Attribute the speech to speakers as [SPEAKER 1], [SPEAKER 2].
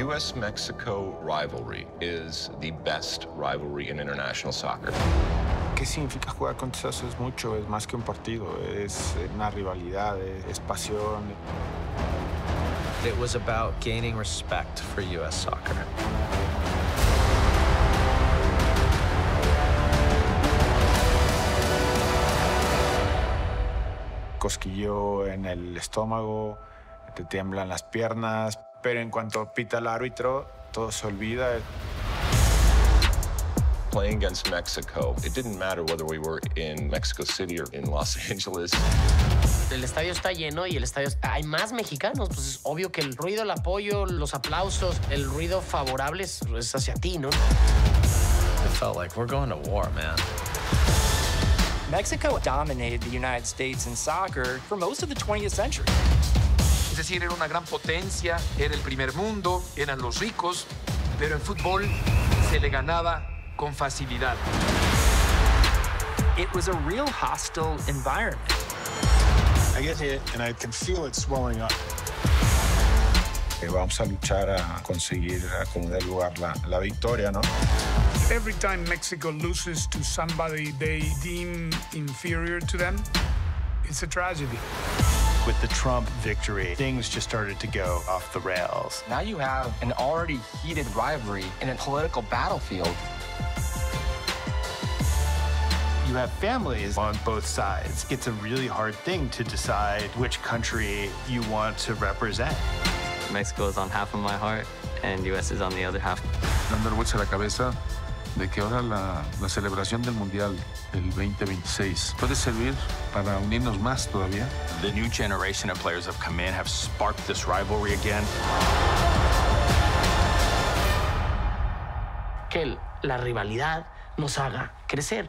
[SPEAKER 1] U.S. Mexico rivalry is the best rivalry in international soccer.
[SPEAKER 2] ¿Qué significa jugar con Eso Es mucho, es más que un partido, es una rivalidad, es pasión.
[SPEAKER 3] It was about gaining respect for U.S. soccer.
[SPEAKER 2] Cosquillo en el estómago, te tiemblan las piernas, pero en cuanto pita el árbitro, todo se olvida.
[SPEAKER 1] Playing against Mexico, it didn't matter whether we were in Mexico City or in Los Angeles.
[SPEAKER 4] El estadio está lleno y el estadio hay más mexicanos, pues es obvio que el ruido, el apoyo, los aplausos, el ruido favorable es, es hacia ti, ¿no?
[SPEAKER 3] It felt like we're going to war, man.
[SPEAKER 5] Mexico dominated the United States in soccer for most of the 20th century.
[SPEAKER 6] Decir, era una gran potencia, era el primer mundo, eran los ricos, pero en fútbol se le ganaba con facilidad.
[SPEAKER 5] It was a real hostile environment.
[SPEAKER 2] I get hit and I can feel it swelling up. Eh, vamos a luchar a conseguir a como lugar la, la victoria, ¿no?
[SPEAKER 7] Every time Mexico loses to somebody they deem inferior to them, it's a tragedy.
[SPEAKER 8] With the Trump victory, things just started to go off the rails.
[SPEAKER 9] Now you have an already heated rivalry in a political battlefield.
[SPEAKER 8] You have families on both sides. It's a really hard thing to decide which country you want to represent.
[SPEAKER 10] Mexico is on half of my heart, and U.S. is on the other half.
[SPEAKER 11] Dando vuelta la cabeza de que ahora la, la celebración del Mundial del 2026 puede servir para unirnos más todavía.
[SPEAKER 12] The new generation of players have come in, have sparked this rivalry again.
[SPEAKER 4] Que la rivalidad nos haga crecer.